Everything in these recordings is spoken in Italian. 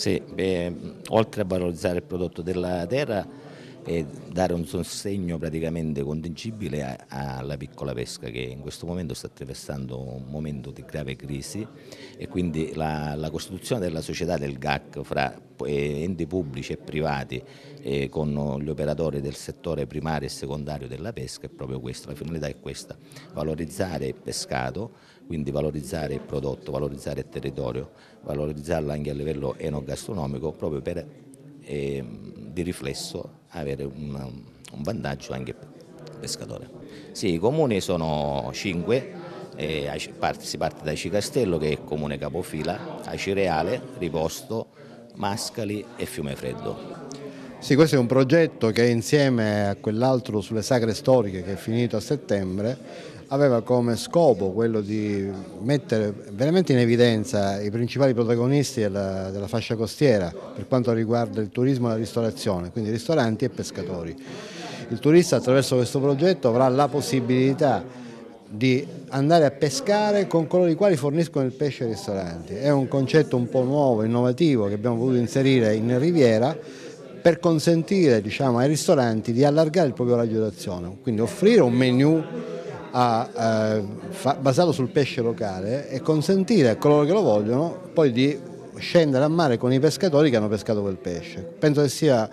Sì, beh, oltre a valorizzare il prodotto della terra e dare un sostegno praticamente contingibile alla piccola pesca che in questo momento sta attraversando un momento di grave crisi e quindi la, la costituzione della società del GAC fra eh, enti pubblici e privati e con gli operatori del settore primario e secondario della pesca è proprio questo, la finalità è questa, valorizzare il pescato, quindi valorizzare il prodotto, valorizzare il territorio, valorizzarlo anche a livello enogastronomico proprio per eh, di riflesso avere un, un vantaggio anche per il pescatore. Sì, i comuni sono cinque, eh, si parte da Cicastello che è il comune capofila, Acireale, Riposto, Mascali e Fiume Freddo. Sì, questo è un progetto che insieme a quell'altro sulle sagre storiche che è finito a settembre aveva come scopo quello di mettere veramente in evidenza i principali protagonisti della, della, fascia costiera per quanto riguarda il turismo e la ristorazione, quindi ristoranti e pescatori. Il turista attraverso questo progetto avrà la possibilità di andare a pescare con coloro i quali forniscono il pesce ai ristoranti. È un concetto un po' nuovo, innovativo che abbiamo voluto inserire in Riviera per consentire diciamo, ai ristoranti di allargare il proprio raggio d'azione, quindi offrire un menù a, eh, fa, basato sul pesce locale e consentire a coloro che lo vogliono poi di scendere a mare con i pescatori che hanno pescato quel pesce. Penso che sia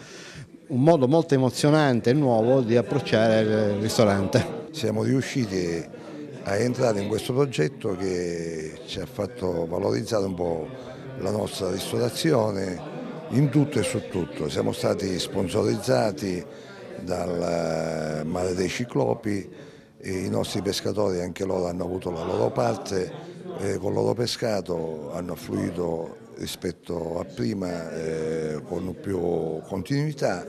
un modo molto emozionante e nuovo di approcciare il ristorante. Siamo riusciti a entrare in questo progetto che ci ha fatto valorizzare un po' la nostra ristorazione in tutto e su tutto. Siamo stati sponsorizzati dal Mare dei Ciclopi, i nostri pescatori anche loro hanno avuto la loro parte, eh, con il loro pescato hanno affluito rispetto a prima eh, con più continuità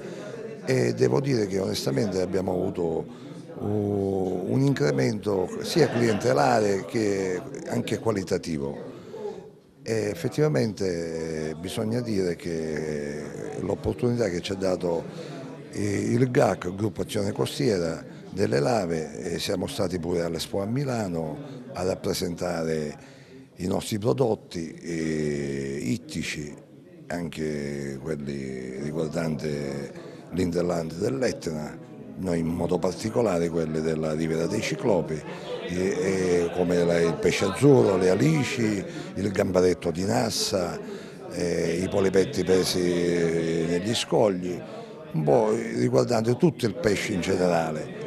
e devo dire che onestamente abbiamo avuto un incremento sia clientelare che anche qualitativo. E effettivamente bisogna dire che l'opportunità che ci ha dato il GAC, Gruppo Azione Costiera, delle lave e siamo stati pure all'Expo a Milano a rappresentare i nostri prodotti ittici, anche quelli riguardanti l'Interland dell'Etna, in modo particolare quelli della Riviera dei Ciclopi, come il pesce azzurro, le alici, il gambaretto di Nassa, i polipetti presi negli scogli, un po' riguardante tutto il pesce in generale.